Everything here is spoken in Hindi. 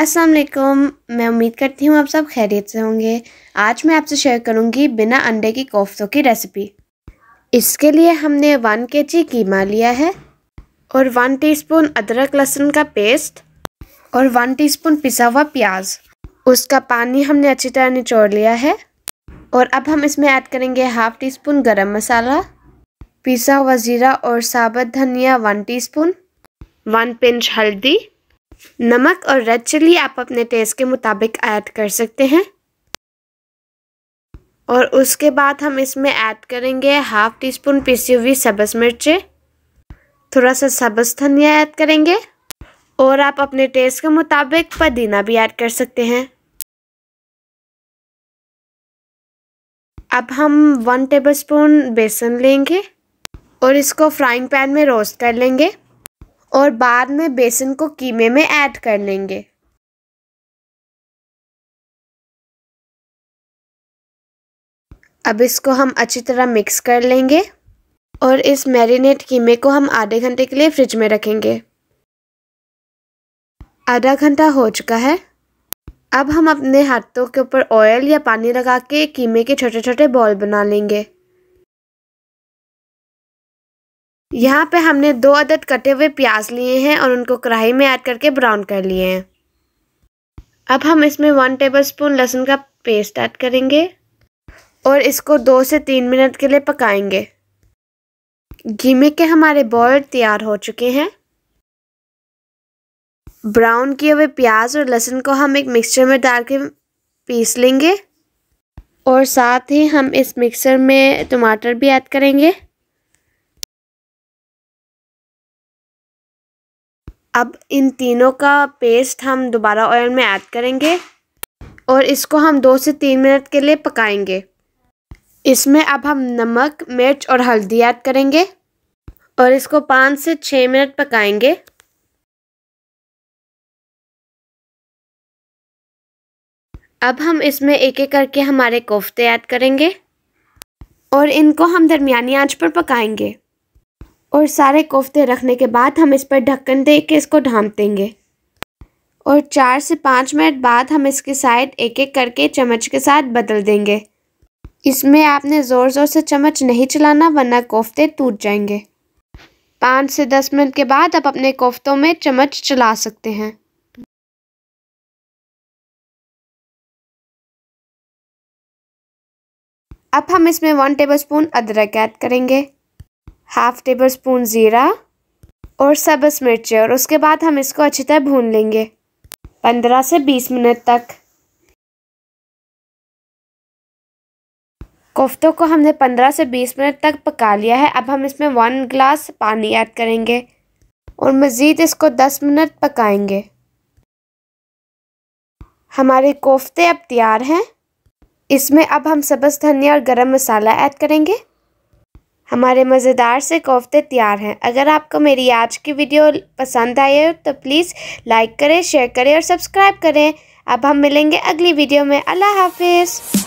अस्सलाम वालेकुम मैं उम्मीद करती हूँ आप सब खैरियत से होंगे। आज मैं आपसे शेयर करूँगी बिना अंडे की कोफ्तों की रेसिपी इसके लिए हमने वन के जी कीमा लिया है और वन टीस्पून अदरक लहसुन का पेस्ट और वन टीस्पून पिसा हुआ प्याज। उसका पानी हमने अच्छी तरह निचोड़ लिया है और अब हम इसमें ऐड करेंगे हाफ़ टी स्पून गर्म मसाला, पिसा हुआ ज़ीरा और साबुत धनिया वन टीस्पून वन पिंच हल्दी नमक और रेड चिली आप अपने टेस्ट के मुताबिक ऐड कर सकते हैं। और उसके बाद हम इसमें ऐड करेंगे हाफ़ टी स्पून पिसी हुई सब्ज़ मिर्चें। थोड़ा सा सब्ज़ धनिया ऐड करेंगे। और आप अपने टेस्ट के मुताबिक पुदीना भी ऐड कर सकते हैं। अब हम वन टेबल स्पून बेसन लेंगे और इसको फ्राइंग पैन में रोस्ट कर लेंगे। और बाद में बेसन को कीमे में ऐड कर लेंगे। अब इसको हम अच्छी तरह मिक्स कर लेंगे और इस मैरिनेट कीमे को हम आधे घंटे के लिए फ्रिज में रखेंगे। आधा घंटा हो चुका है। अब हम अपने हाथों के ऊपर ऑयल या पानी लगा के कीमे के छोटे छोटे बॉल बना लेंगे। यहाँ पे हमने दो अदद कटे हुए प्याज लिए हैं और उनको कढ़ाई में ऐड करके ब्राउन कर लिए हैं। अब हम इसमें वन टेबल स्पून लहसुन का पेस्ट ऐड करेंगे और इसको दो से तीन मिनट के लिए पकाएँगे। घीमे के हमारे बॉल तैयार हो चुके हैं। ब्राउन किए हुए प्याज और लहसुन को हम एक मिक्सचर में डाल के पीस लेंगे और साथ ही हम इस मिक्सर में टमाटर भी ऐड करेंगे। अब इन तीनों का पेस्ट हम दोबारा ऑयल में ऐड करेंगे और इसको हम दो से तीन मिनट के लिए पकाएँगे। इसमें अब हम नमक, मिर्च और हल्दी ऐड करेंगे और इसको पाँच से छः मिनट पकाएँगे। अब हम इसमें एक एक करके हमारे कोफ्ते ऐड करेंगे और इनको हम दरमियानी आँच पर पकाएँगे। और सारे कोफ्ते रखने के बाद हम इस पर ढक्कन दे के इसको ढांप देंगे। और चार से पाँच मिनट बाद हम इसकी साइड एक एक करके चम्मच के साथ बदल देंगे। इसमें आपने ज़ोर ज़ोर से चम्मच नहीं चलाना, वरना कोफ्ते टूट जाएँगे। पाँच से दस मिनट के बाद आप अपने कोफ्तों में चम्मच चला सकते हैं। अब हम इसमें वन टेबल स्पून अदरक ऐड करेंगे। हाफ़ टेबल स्पून ज़ीरा और सब्ज़ मिर्चें, और उसके बाद हम इसको अच्छी तरह भून लेंगे, पंद्रह से बीस मिनट तक। कोफ्तों को हमने पंद्रह से बीस मिनट तक पका लिया है। अब हम इसमें वन ग्लास पानी ऐड करेंगे और मज़ीद इसको दस मिनट पकाएँगे। हमारे कोफ्ते अब तैयार हैं। इसमें अब हम सब्ज़ धनिया और गरम मसाला ऐड करेंगे। हमारे मज़ेदार से कोफ्ते तैयार हैं। अगर आपको मेरी आज की वीडियो पसंद आई हो तो प्लीज़ लाइक करें, शेयर करें और सब्सक्राइब करें। अब हम मिलेंगे अगली वीडियो में। अल्लाह हाफिज़।